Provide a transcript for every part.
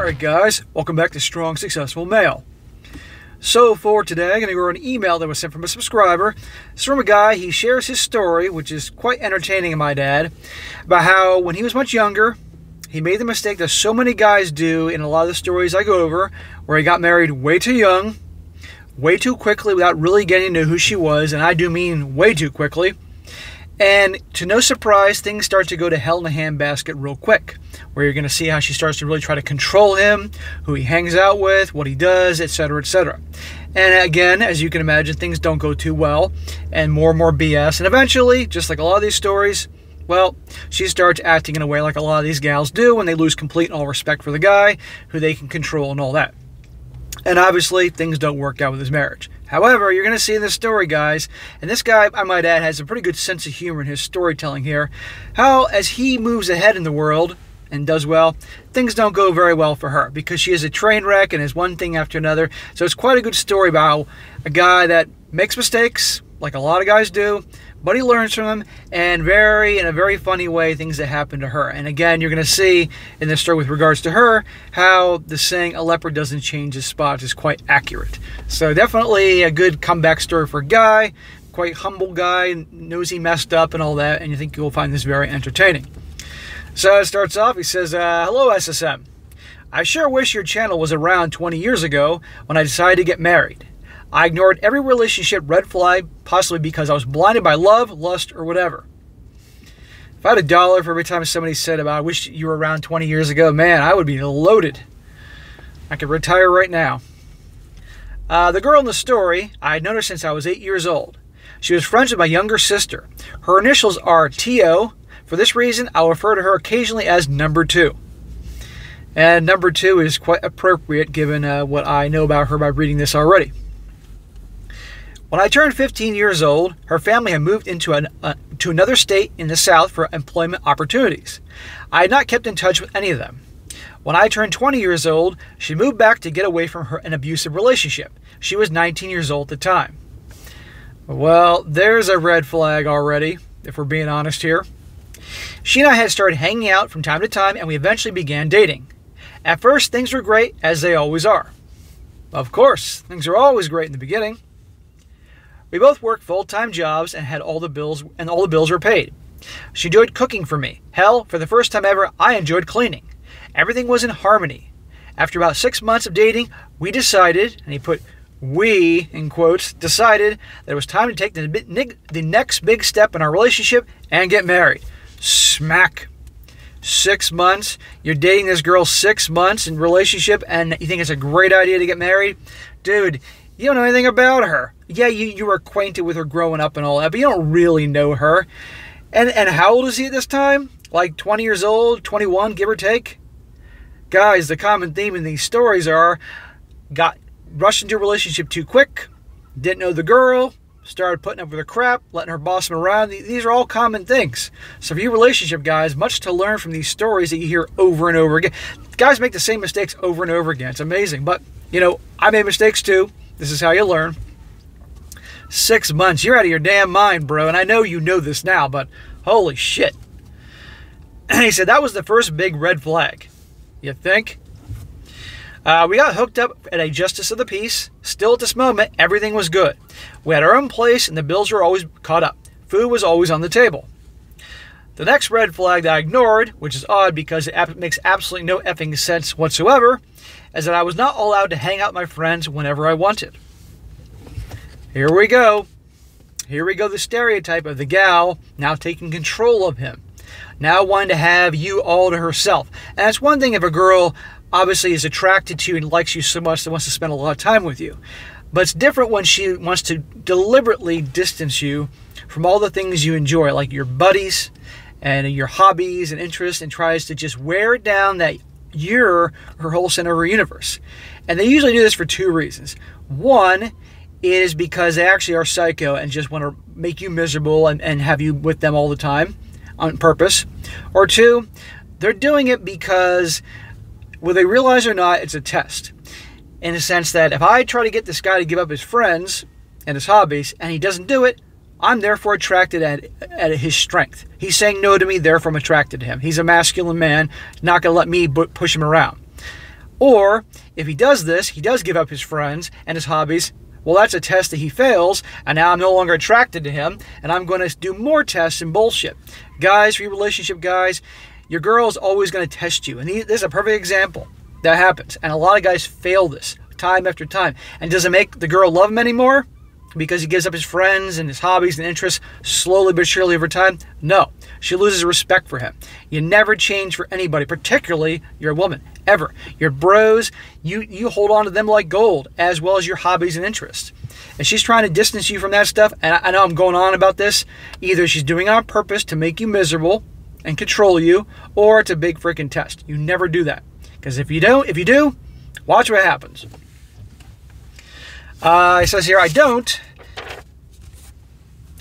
Alright guys, welcome back to Strong Successful Male. So for today, I'm going to go over an email that was sent from a subscriber. It's from a guy, he shares his story, which is quite entertaining my dad, about how when he was much younger, he made the mistake that so many guys do in a lot of the stories I go over, where he got married way too young, way too quickly without really getting to know who she was, and I do mean way too quickly. And to no surprise, things start to go to hell in a handbasket real quick, where you're going to see how she starts to really try to control him, who he hangs out with, what he does, etc., etc. And again, as you can imagine, things don't go too well, and more and more BS. And eventually, just like a lot of these stories, well, she starts acting in a way like a lot of these gals do when they lose complete and all respect for the guy, who they can control and all that. And obviously, things don't work out with his marriage. However, you're going to see in this story, guys, and this guy, I might add, has a pretty good sense of humor in his storytelling here, how as he moves ahead in the world and does well, things don't go very well for her because she is a train wreck and is one thing after another. So it's quite a good story about a guy that makes mistakes, like a lot of guys do, but he learns from them and very in a very funny way things that happen to her. And again you're going to see in this story with regards to her how the saying a leopard doesn't change his spots is quite accurate. So definitely a good comeback story for guy quite humble guy knows he messed up and all that and you think you'll find this very entertaining. So it starts off he says uh, hello ssm i sure wish your channel was around 20 years ago when i decided to get married I ignored every relationship red flag, possibly because I was blinded by love, lust, or whatever. If I had a dollar for every time somebody said about I wish you were around 20 years ago, man, I would be loaded. I could retire right now. Uh, the girl in the story, I had known her since I was eight years old. She was friends with my younger sister. Her initials are T.O. For this reason, I'll refer to her occasionally as number two. And number two is quite appropriate given uh, what I know about her by reading this already. When I turned 15 years old, her family had moved into an, uh, to another state in the South for employment opportunities. I had not kept in touch with any of them. When I turned 20 years old, she moved back to get away from her an abusive relationship. She was 19 years old at the time. Well, there's a red flag already, if we're being honest here. She and I had started hanging out from time to time, and we eventually began dating. At first, things were great, as they always are. Of course, things are always great in the beginning. We both worked full-time jobs and had all the bills and all the bills were paid. She enjoyed cooking for me. Hell, for the first time ever, I enjoyed cleaning. Everything was in harmony. After about six months of dating, we decided, and he put we, in quotes, decided that it was time to take the, the next big step in our relationship and get married. Smack. Six months. You're dating this girl six months in relationship and you think it's a great idea to get married? Dude, you don't know anything about her. Yeah, you, you were acquainted with her growing up and all that, but you don't really know her. And and how old is he at this time? Like 20 years old, 21, give or take? Guys, the common theme in these stories are got rushed into a relationship too quick, didn't know the girl, started putting up with her crap, letting her boss him around. These are all common things. So for you relationship guys, much to learn from these stories that you hear over and over again. Guys make the same mistakes over and over again. It's amazing. But, you know, I made mistakes too. This is how you learn. Six months. You're out of your damn mind, bro. And I know you know this now, but holy shit. And he said that was the first big red flag. You think? Uh, we got hooked up at a justice of the peace. Still at this moment, everything was good. We had our own place and the bills were always caught up. Food was always on the table. The next red flag that I ignored, which is odd because it makes absolutely no effing sense whatsoever, is that I was not allowed to hang out with my friends whenever I wanted. Here we go. Here we go, the stereotype of the gal now taking control of him. Now wanting to have you all to herself. And that's one thing if a girl obviously is attracted to you and likes you so much that wants to spend a lot of time with you. But it's different when she wants to deliberately distance you from all the things you enjoy, like your buddies and your hobbies and interests, and tries to just wear down that you're her whole center of her universe. And they usually do this for two reasons. One is because they actually are psycho and just want to make you miserable and, and have you with them all the time on purpose. Or two, they're doing it because, whether they realize or not, it's a test. In the sense that if I try to get this guy to give up his friends and his hobbies and he doesn't do it, I'm therefore attracted at, at his strength. He's saying no to me, therefore I'm attracted to him. He's a masculine man, not going to let me push him around. Or if he does this, he does give up his friends and his hobbies. Well, that's a test that he fails, and now I'm no longer attracted to him, and I'm going to do more tests and bullshit. Guys, for your relationship guys, your girl is always going to test you. And he, this is a perfect example that happens. And a lot of guys fail this time after time. And does it make the girl love him anymore? Because he gives up his friends and his hobbies and interests slowly but surely over time? No. She loses respect for him. You never change for anybody, particularly your woman, ever. Your bros, you, you hold on to them like gold, as well as your hobbies and interests. And she's trying to distance you from that stuff, and I, I know I'm going on about this. Either she's doing it on purpose to make you miserable and control you, or it's a big freaking test. You never do that. Because if you don't, if you do, watch what happens. Uh, he says here, I don't.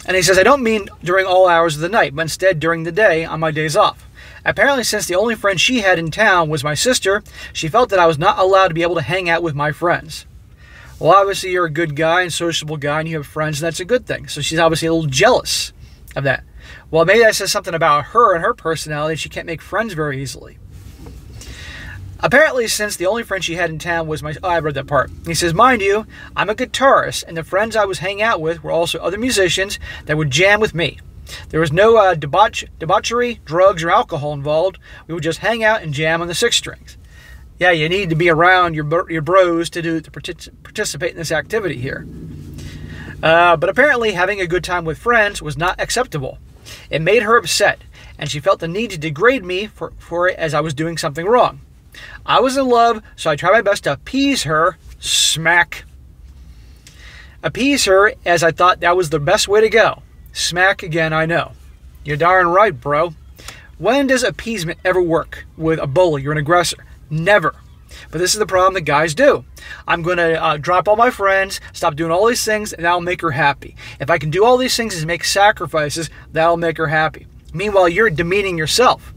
And he says, I don't mean during all hours of the night, but instead during the day on my days off. Apparently, since the only friend she had in town was my sister, she felt that I was not allowed to be able to hang out with my friends. Well, obviously, you're a good guy and sociable guy, and you have friends, and that's a good thing. So she's obviously a little jealous of that. Well, maybe that says something about her and her personality. She can't make friends very easily. Apparently, since the only friend she had in town was my. Oh, I read that part. He says, Mind you, I'm a guitarist, and the friends I was hanging out with were also other musicians that would jam with me. There was no uh, debauch, debauchery, drugs, or alcohol involved. We would just hang out and jam on the six strings. Yeah, you need to be around your, your bros to do to participate in this activity here. Uh, but apparently, having a good time with friends was not acceptable. It made her upset, and she felt the need to degrade me for, for it as I was doing something wrong. I was in love, so I tried my best to appease her. Smack. Appease her as I thought that was the best way to go. Smack again, I know. You're darn right, bro. When does appeasement ever work with a bully or an aggressor? Never. But this is the problem that guys do. I'm going to uh, drop all my friends, stop doing all these things, and that'll make her happy. If I can do all these things and make sacrifices, that'll make her happy. Meanwhile, you're demeaning yourself.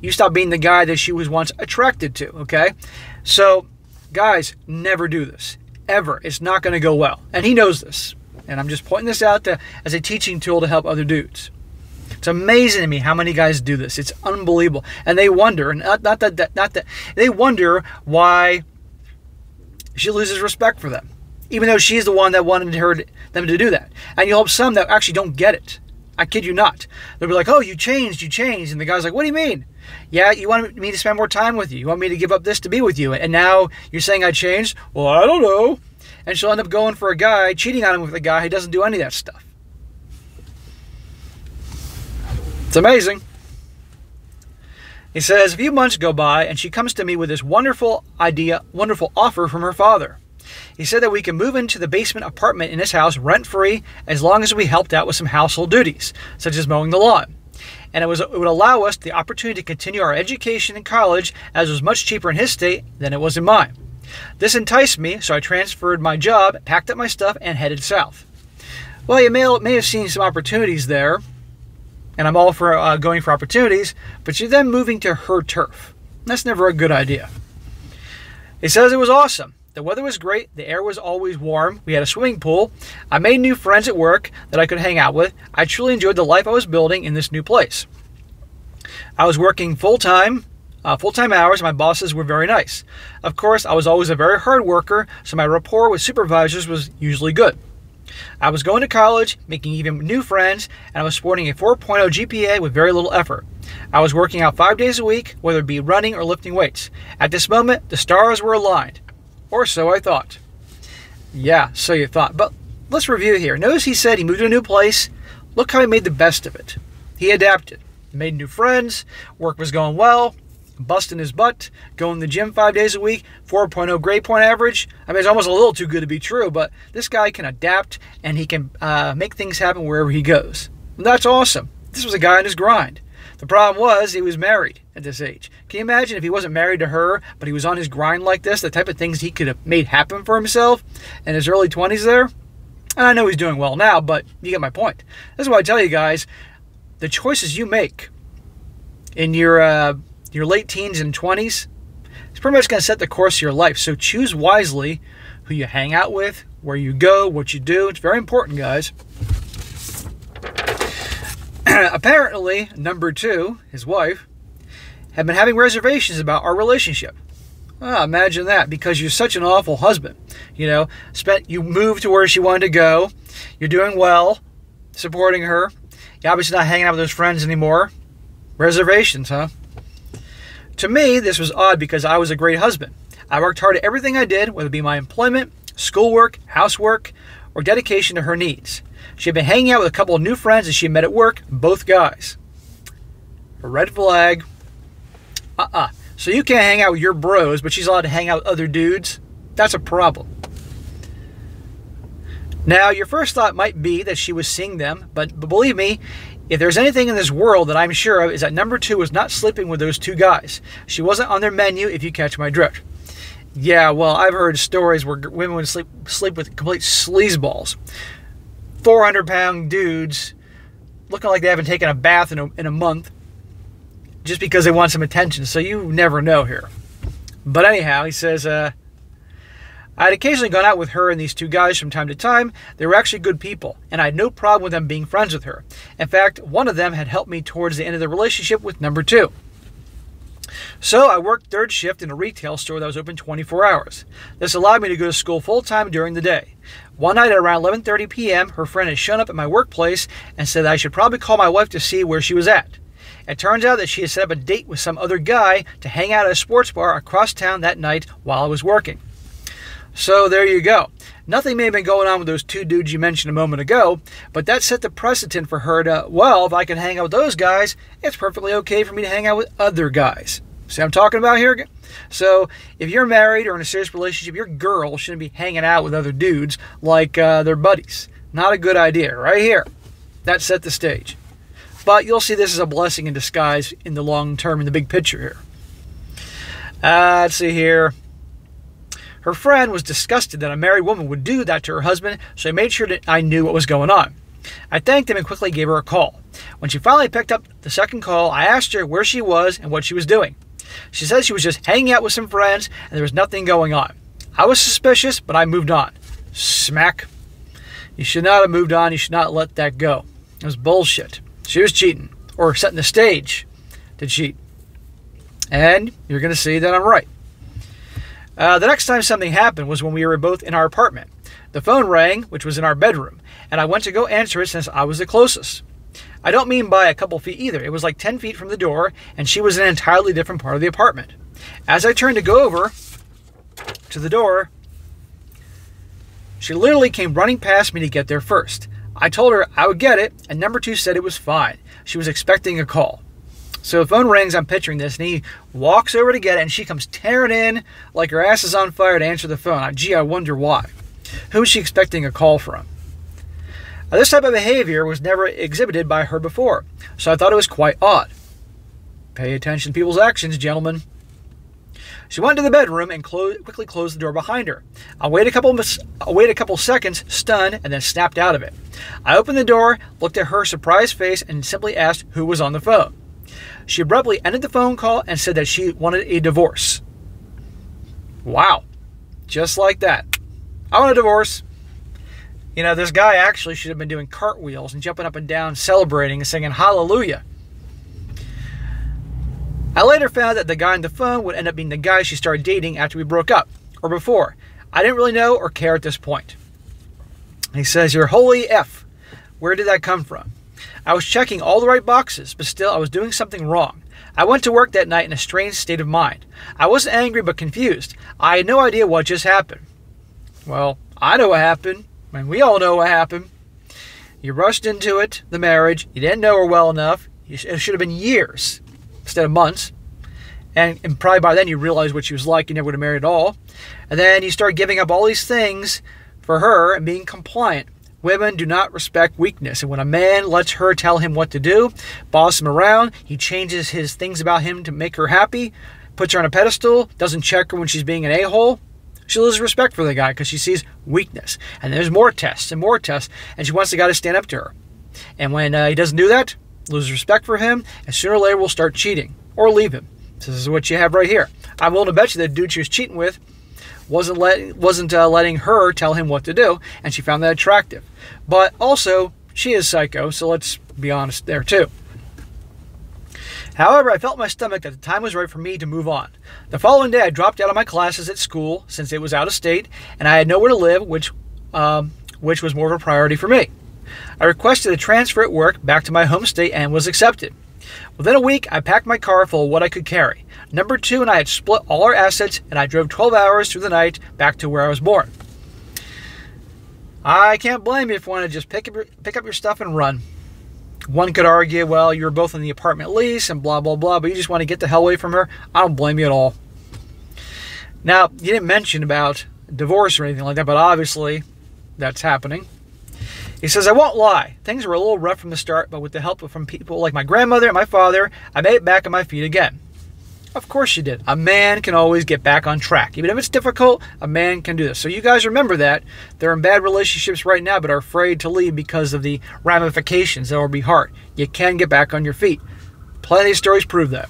You stop being the guy that she was once attracted to, okay? So, guys, never do this. Ever. It's not going to go well. And he knows this. And I'm just pointing this out to, as a teaching tool to help other dudes. It's amazing to me how many guys do this. It's unbelievable. And they wonder, not, not that, that not that they wonder why she loses respect for them. Even though she's the one that wanted her them to do that. And you'll have some that actually don't get it. I kid you not. They'll be like, "Oh, you changed, you changed," and the guy's like, "What do you mean? Yeah, you want me to spend more time with you. You want me to give up this to be with you, and now you're saying I changed? Well, I don't know." And she'll end up going for a guy, cheating on him with a guy who doesn't do any of that stuff. It's amazing. He says, a few months go by, and she comes to me with this wonderful idea, wonderful offer from her father. He said that we can move into the basement apartment in his house rent free as long as we helped out with some household duties, such as mowing the lawn. And it, was, it would allow us the opportunity to continue our education in college as it was much cheaper in his state than it was in mine. This enticed me, so I transferred my job, packed up my stuff, and headed south. Well, you may, may have seen some opportunities there, and I'm all for uh, going for opportunities, but you're then moving to her turf. That's never a good idea. He says it was awesome. The weather was great, the air was always warm, we had a swimming pool. I made new friends at work that I could hang out with. I truly enjoyed the life I was building in this new place. I was working full time, uh, full time hours, my bosses were very nice. Of course, I was always a very hard worker, so my rapport with supervisors was usually good. I was going to college, making even new friends, and I was sporting a 4.0 GPA with very little effort. I was working out five days a week, whether it be running or lifting weights. At this moment, the stars were aligned. Or so I thought. Yeah, so you thought. But let's review here. Notice he said he moved to a new place. Look how he made the best of it. He adapted, made new friends, work was going well, busting his butt, going to the gym five days a week, 4.0 grade point average. I mean, it's almost a little too good to be true, but this guy can adapt and he can uh, make things happen wherever he goes. And that's awesome. This was a guy on his grind. The problem was he was married at this age. Can you imagine if he wasn't married to her, but he was on his grind like this, the type of things he could have made happen for himself in his early 20s there? And I know he's doing well now, but you get my point. This is why I tell you guys the choices you make in your, uh, your late teens and 20s is pretty much going to set the course of your life. So choose wisely who you hang out with, where you go, what you do. It's very important, guys. Apparently, number two, his wife, had been having reservations about our relationship. Ah, imagine that, because you're such an awful husband. You know, spent you moved to where she wanted to go. You're doing well, supporting her. You're obviously not hanging out with those friends anymore. Reservations, huh? To me, this was odd because I was a great husband. I worked hard at everything I did, whether it be my employment, schoolwork, housework, or dedication to her needs. She had been hanging out with a couple of new friends that she met at work, both guys. Red flag. Uh uh-uh. uh So you can't hang out with your bros, but she's allowed to hang out with other dudes? That's a problem. Now, your first thought might be that she was seeing them, but, but believe me, if there's anything in this world that I'm sure of, is that number two was not sleeping with those two guys. She wasn't on their menu, if you catch my drift. Yeah, well, I've heard stories where women would sleep sleep with complete sleazeballs, 400 pound dudes, looking like they haven't taken a bath in a, in a month, just because they want some attention. So you never know here. But anyhow, he says, uh, I had occasionally gone out with her and these two guys from time to time. They were actually good people, and I had no problem with them being friends with her. In fact, one of them had helped me towards the end of the relationship with number two. So I worked third shift in a retail store that was open 24 hours. This allowed me to go to school full time during the day. One night at around 11:30 p.m., her friend had shown up at my workplace and said I should probably call my wife to see where she was at. It turns out that she had set up a date with some other guy to hang out at a sports bar across town that night while I was working. So there you go. Nothing may have been going on with those two dudes you mentioned a moment ago, but that set the precedent for her to, well, if I can hang out with those guys, it's perfectly okay for me to hang out with other guys. See what I'm talking about here? Again? So, if you're married or in a serious relationship, your girl shouldn't be hanging out with other dudes like uh, their buddies. Not a good idea, right here. That set the stage. But you'll see this as a blessing in disguise in the long term, in the big picture here. Uh, let's see here. Her friend was disgusted that a married woman would do that to her husband, so he made sure that I knew what was going on. I thanked him and quickly gave her a call. When she finally picked up the second call, I asked her where she was and what she was doing. She said she was just hanging out with some friends and there was nothing going on. I was suspicious, but I moved on. Smack. You should not have moved on. You should not let that go. It was bullshit. She was cheating or setting the stage to cheat. And you're going to see that I'm right. Uh, the next time something happened was when we were both in our apartment. The phone rang, which was in our bedroom, and I went to go answer it since I was the closest. I don't mean by a couple feet either. It was like 10 feet from the door, and she was in an entirely different part of the apartment. As I turned to go over to the door, she literally came running past me to get there first. I told her I would get it, and number two said it was fine. She was expecting a call. So the phone rings, I'm picturing this, and he walks over to get it, and she comes tearing in like her ass is on fire to answer the phone. Gee, I wonder why. Who is she expecting a call from? Now, this type of behavior was never exhibited by her before, so I thought it was quite odd. Pay attention to people's actions, gentlemen. She went to the bedroom and clo- quickly closed the door behind her. I waited a couple I waited a couple seconds, stunned, and then snapped out of it. I opened the door, looked at her surprised face, and simply asked who was on the phone. She abruptly ended the phone call and said that she wanted a divorce. Wow. Just like that. I want a divorce. You know, this guy actually should have been doing cartwheels and jumping up and down, celebrating and singing hallelujah. I later found that the guy on the phone would end up being the guy she started dating after we broke up, or before. I didn't really know or care at this point. He says, You're holy F. Where did that come from? I was checking all the right boxes, but still I was doing something wrong. I went to work that night in a strange state of mind. I wasn't angry but confused. I had no idea what just happened. Well, I know what happened, and we all know what happened. You rushed into it, the marriage. You didn't know her well enough. It should have been years instead of months. And, and probably by then you realized what she was like. You never would have married at all. And then you start giving up all these things for her and being compliant. Women do not respect weakness, and when a man lets her tell him what to do, boss him around, he changes his things about him to make her happy, puts her on a pedestal, doesn't check her when she's being an a hole, she loses respect for the guy because she sees weakness. And there's more tests and more tests, and she wants the guy to stand up to her. And when uh, he doesn't do that, loses respect for him, and sooner or later will start cheating or leave him. This is what you have right here. I'm willing to bet you that dude she was cheating with wasn't let wasn't uh, letting her tell him what to do, and she found that attractive. But also, she is psycho, so let's be honest there too. However, I felt my stomach that the time was right for me to move on. The following day, I dropped out of my classes at school since it was out of state, and I had nowhere to live, which, um, which was more of a priority for me. I requested a transfer at work back to my home state and was accepted. Within a week, I packed my car full of what I could carry. Number two and I had split all our assets, and I drove 12 hours through the night back to where I was born. I can't blame you if you want to just pick up your, pick up your stuff and run. One could argue, well, you're both in the apartment lease and blah, blah, blah, but you just want to get the hell away from her. I don't blame you at all. Now, you didn't mention about divorce or anything like that, but obviously that's happening. He says, I won't lie. Things were a little rough from the start, but with the help of from people like my grandmother and my father, I made it back on my feet again. Of course you did. A man can always get back on track. Even if it's difficult, a man can do this. So you guys remember that. They're in bad relationships right now, but are afraid to leave because of the ramifications that will be hard. You can get back on your feet. Plenty of stories prove that.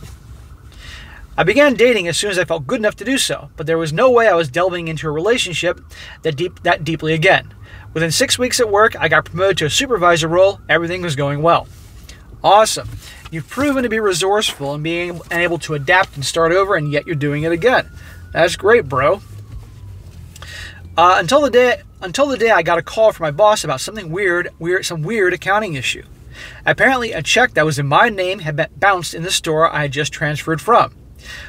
I began dating as soon as I felt good enough to do so, but there was no way I was delving into a relationship that deep that deeply again. Within six weeks at work, I got promoted to a supervisor role. Everything was going well. Awesome. You've proven to be resourceful and being able to adapt and start over, and yet you're doing it again. That's great, bro. Uh, until the day until the day I got a call from my boss about something weird, weird, some weird accounting issue. Apparently, a check that was in my name had been bounced in the store I had just transferred from.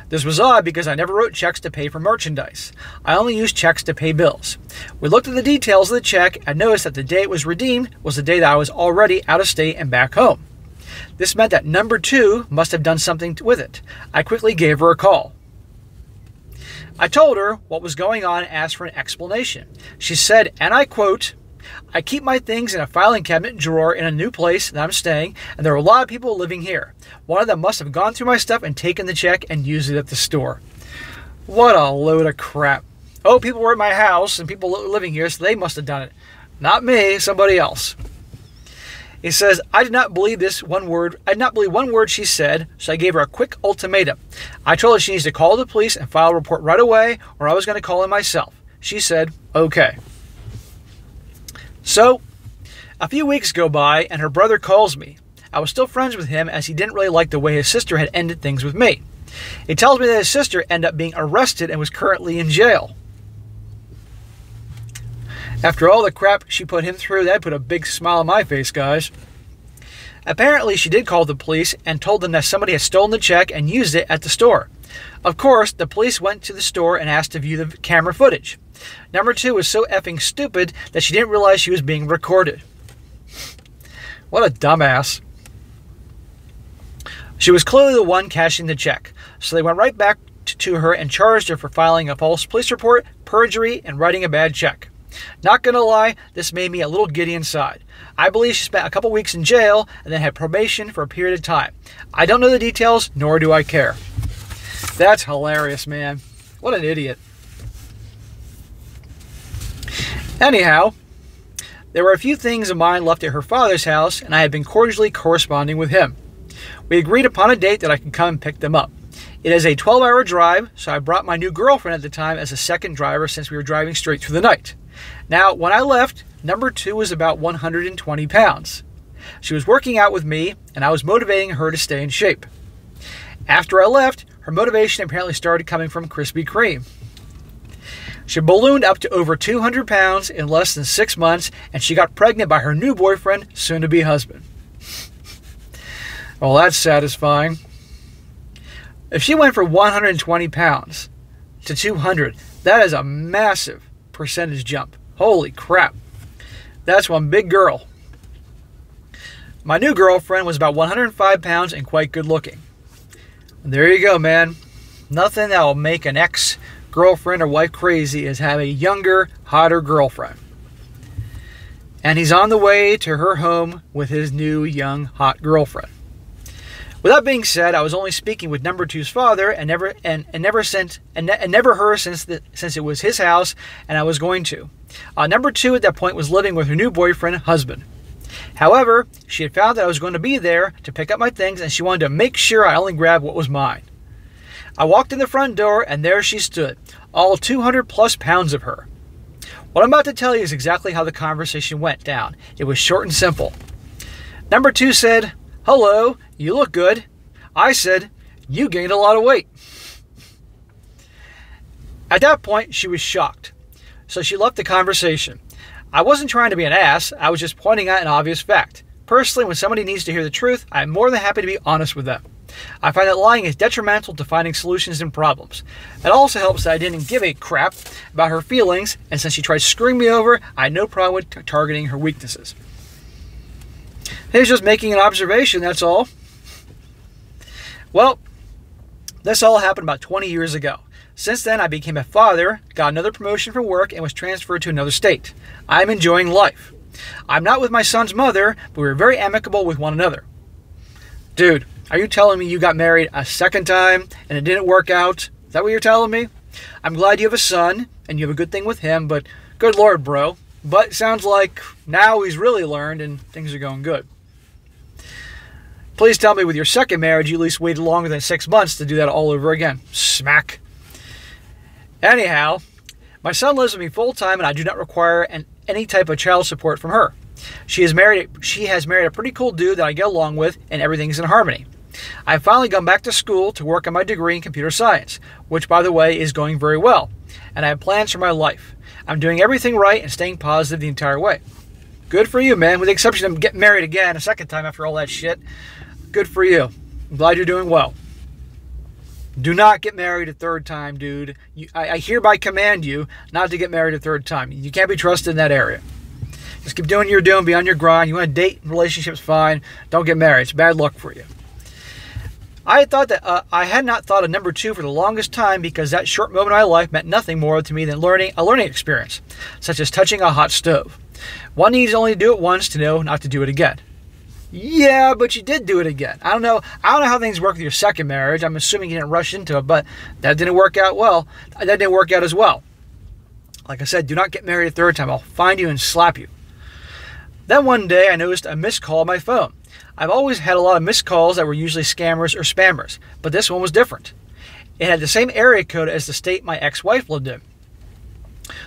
This was odd because I never wrote checks to pay for merchandise. I only used checks to pay bills. We looked at the details of the check and noticed that the day it was redeemed was the day that I was already out of state and back home. This meant that number two must have done something with it. I quickly gave her a call. I told her what was going on and asked for an explanation. She said, and I quote, I keep my things in a filing cabinet drawer in a new place that I'm staying, and there are a lot of people living here. One of them must have gone through my stuff and taken the check and used it at the store. What a load of crap. Oh, people were at my house and people living here, so they must have done it. Not me, somebody else. He says, I did not believe this one word. I did not believe one word she said, so I gave her a quick ultimatum. I told her she needs to call the police and file a report right away, or I was going to call in myself. She said, okay. So, a few weeks go by, and her brother calls me. I was still friends with him as he didn't really like the way his sister had ended things with me. He tells me that his sister ended up being arrested and was currently in jail. After all the crap she put him through, that put a big smile on my face, guys. Apparently, she did call the police and told them that somebody had stolen the check and used it at the store. Of course, the police went to the store and asked to view the camera footage. Number two was so effing stupid that she didn't realize she was being recorded. What a dumbass. She was clearly the one cashing the check, so they went right back to her and charged her for filing a false police report, perjury, and writing a bad check. Not gonna lie, this made me a little giddy inside. I believe she spent a couple weeks in jail and then had probation for a period of time. I don't know the details, nor do I care. That's hilarious, man. What an idiot. Anyhow, there were a few things of mine left at her father's house, and I had been cordially corresponding with him. We agreed upon a date that I could come and pick them up. It is a 12 hour drive, so I brought my new girlfriend at the time as a second driver since we were driving straight through the night. Now, when I left, number two was about 120 pounds. She was working out with me, and I was motivating her to stay in shape. After I left, her motivation apparently started coming from Krispy Kreme. She ballooned up to over 200 pounds in less than six months, and she got pregnant by her new boyfriend, soon to be husband. well, that's satisfying. If she went from 120 pounds to 200, that is a massive percentage jump. Holy crap. That's one big girl. My new girlfriend was about 105 pounds and quite good looking. There you go, man. Nothing that will make an ex girlfriend or wife crazy is have a younger, hotter girlfriend. And he's on the way to her home with his new, young, hot girlfriend. With that being said, I was only speaking with number two's father, and never and, and never sent and, ne- and never her since the, since it was his house, and I was going to. Uh, number two at that point was living with her new boyfriend, husband. However, she had found that I was going to be there to pick up my things, and she wanted to make sure I only grabbed what was mine. I walked in the front door, and there she stood, all 200 plus pounds of her. What I'm about to tell you is exactly how the conversation went down. It was short and simple. Number two said, Hello, you look good. I said, You gained a lot of weight. At that point, she was shocked. So she left the conversation. I wasn't trying to be an ass, I was just pointing out an obvious fact. Personally, when somebody needs to hear the truth, I'm more than happy to be honest with them. I find that lying is detrimental to finding solutions and problems. It also helps that I didn't give a crap about her feelings, and since she tried screwing me over, I had no problem with targeting her weaknesses. He was just making an observation, that's all. Well, this all happened about 20 years ago. Since then, I became a father, got another promotion for work, and was transferred to another state. I'm enjoying life. I'm not with my son's mother, but we're very amicable with one another. Dude, are you telling me you got married a second time and it didn't work out? Is that what you're telling me? I'm glad you have a son and you have a good thing with him, but good lord, bro. But sounds like now he's really learned and things are going good. Please tell me with your second marriage, you at least waited longer than six months to do that all over again. Smack. Anyhow, my son lives with me full time and I do not require an, any type of child support from her. She is married she has married a pretty cool dude that I get along with and everything's in harmony. I've finally gone back to school to work on my degree in computer science, which by the way is going very well, and I have plans for my life. I'm doing everything right and staying positive the entire way. Good for you, man, with the exception of getting married again a second time after all that shit. Good for you. I'm glad you're doing well. Do not get married a third time, dude. You, I, I hereby command you not to get married a third time. You can't be trusted in that area. Just keep doing what you're doing. Be on your grind. You want to date, relationships, fine. Don't get married. It's bad luck for you. I thought that uh, I had not thought of number two for the longest time because that short moment of my life meant nothing more to me than learning a learning experience, such as touching a hot stove. One needs only to do it once to know not to do it again. Yeah, but you did do it again. I don't know. I don't know how things work with your second marriage. I'm assuming you didn't rush into it, but that didn't work out well. That didn't work out as well. Like I said, do not get married a third time. I'll find you and slap you. Then one day I noticed a missed call on my phone. I've always had a lot of missed calls that were usually scammers or spammers, but this one was different. It had the same area code as the state my ex wife lived in.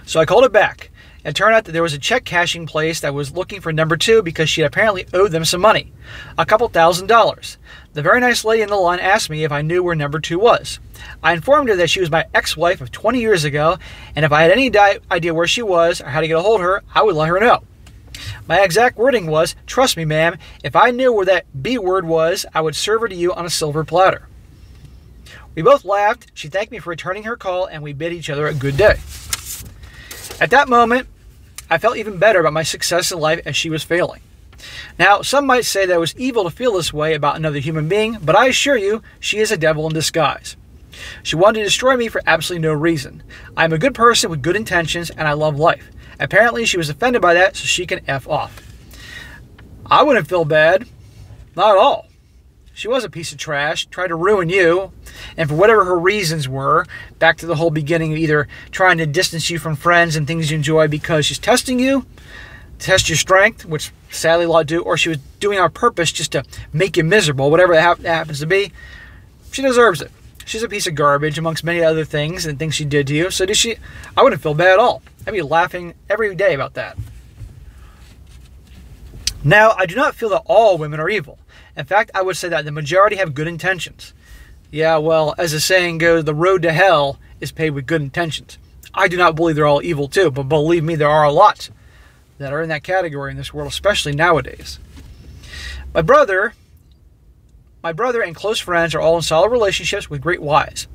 So I called it back. It turned out that there was a check cashing place that was looking for number two because she apparently owed them some money a couple thousand dollars. The very nice lady in the line asked me if I knew where number two was. I informed her that she was my ex wife of 20 years ago, and if I had any idea where she was or how to get a hold of her, I would let her know. My exact wording was Trust me, ma'am, if I knew where that B word was, I would serve her to you on a silver platter. We both laughed. She thanked me for returning her call, and we bid each other a good day. At that moment, I felt even better about my success in life as she was failing. Now, some might say that it was evil to feel this way about another human being, but I assure you, she is a devil in disguise. She wanted to destroy me for absolutely no reason. I am a good person with good intentions, and I love life. Apparently, she was offended by that, so she can F off. I wouldn't feel bad. Not at all. She was a piece of trash, tried to ruin you, and for whatever her reasons were, back to the whole beginning of either trying to distance you from friends and things you enjoy because she's testing you, test your strength, which sadly a lot do, or she was doing on purpose just to make you miserable, whatever that happens to be, she deserves it. She's a piece of garbage amongst many other things and things she did to you. So did she? I wouldn't feel bad at all. I'd be laughing every day about that. Now, I do not feel that all women are evil. In fact, I would say that the majority have good intentions. Yeah, well, as the saying goes, the road to hell is paved with good intentions. I do not believe they're all evil too, but believe me, there are a lot that are in that category in this world, especially nowadays. My brother, my brother and close friends are all in solid relationships with great wives.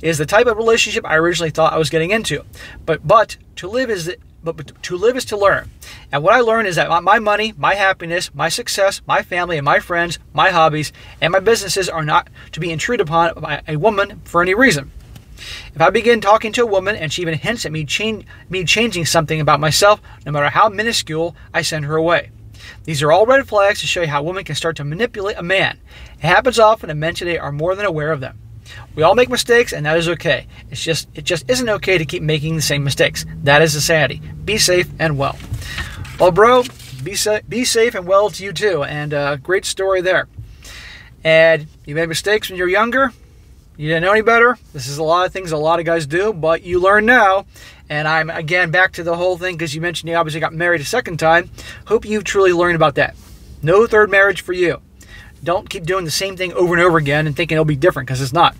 It is the type of relationship I originally thought I was getting into. But but to live is but, to live is to learn. And what I learned is that my money, my happiness, my success, my family, and my friends, my hobbies, and my businesses are not to be intruded upon by a woman for any reason. If I begin talking to a woman and she even hints at me, change, me changing something about myself, no matter how minuscule, I send her away. These are all red flags to show you how women can start to manipulate a man. It happens often, and men today are more than aware of them. We all make mistakes, and that is okay. It's just it just isn't okay to keep making the same mistakes. That is insanity. Be safe and well. Well, bro, be sa- be safe and well to you too. And uh, great story there. And you made mistakes when you're younger. You didn't know any better. This is a lot of things a lot of guys do, but you learn now. And I'm again back to the whole thing because you mentioned you obviously got married a second time. Hope you've truly learned about that. No third marriage for you. Don't keep doing the same thing over and over again and thinking it'll be different because it's not.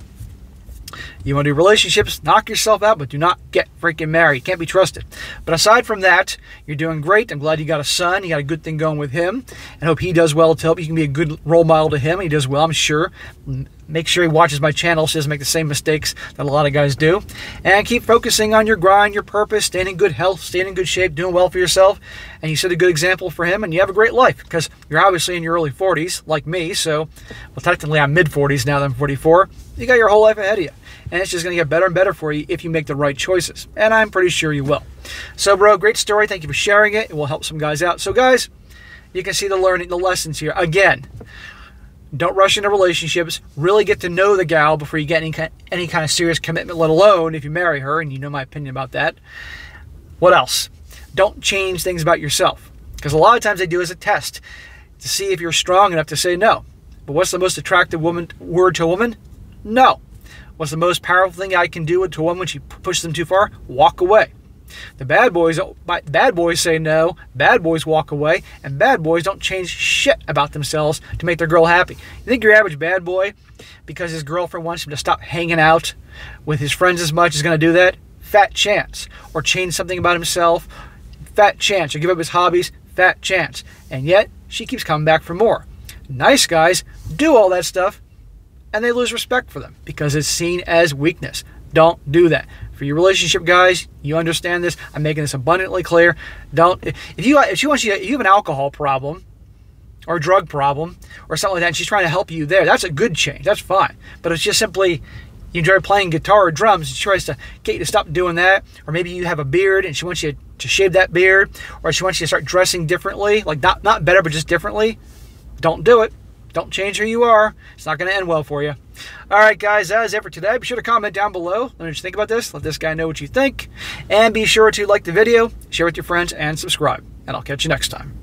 You want to do relationships, knock yourself out, but do not get freaking married. Can't be trusted. But aside from that, you're doing great. I'm glad you got a son. You got a good thing going with him. And hope he does well to help you can be a good role model to him. He does well, I'm sure. Make sure he watches my channel so he doesn't make the same mistakes that a lot of guys do. And keep focusing on your grind, your purpose, staying in good health, staying in good shape, doing well for yourself. And you set a good example for him, and you have a great life because you're obviously in your early 40s, like me. So, well, technically, I'm mid 40s now, that I'm 44. You got your whole life ahead of you and it's just going to get better and better for you if you make the right choices. And I'm pretty sure you will. So, bro, great story. Thank you for sharing it. It will help some guys out. So, guys, you can see the learning, the lessons here. Again, don't rush into relationships. Really get to know the gal before you get any kind, any kind of serious commitment, let alone if you marry her, and you know my opinion about that. What else? Don't change things about yourself. Because a lot of times they do as a test to see if you're strong enough to say no. But what's the most attractive woman word to a woman? No. What's the most powerful thing I can do to a woman when she pushes them too far? Walk away. The bad boys, bad boys say no. Bad boys walk away, and bad boys don't change shit about themselves to make their girl happy. You think your average bad boy, because his girlfriend wants him to stop hanging out with his friends as much, is going to do that? Fat chance. Or change something about himself? Fat chance. Or give up his hobbies? Fat chance. And yet she keeps coming back for more. Nice guys do all that stuff and they lose respect for them because it's seen as weakness. Don't do that. For your relationship guys, you understand this. I'm making this abundantly clear. Don't if you if she wants you if you have an alcohol problem or drug problem or something like that, and she's trying to help you there, that's a good change. That's fine. But it's just simply you enjoy playing guitar or drums, she tries to get you to stop doing that, or maybe you have a beard and she wants you to shave that beard, or she wants you to start dressing differently, like not not better but just differently. Don't do it. Don't change who you are. It's not going to end well for you. All right, guys, that is it for today. Be sure to comment down below. Let me know what think about this. Let this guy know what you think. And be sure to like the video, share with your friends, and subscribe. And I'll catch you next time.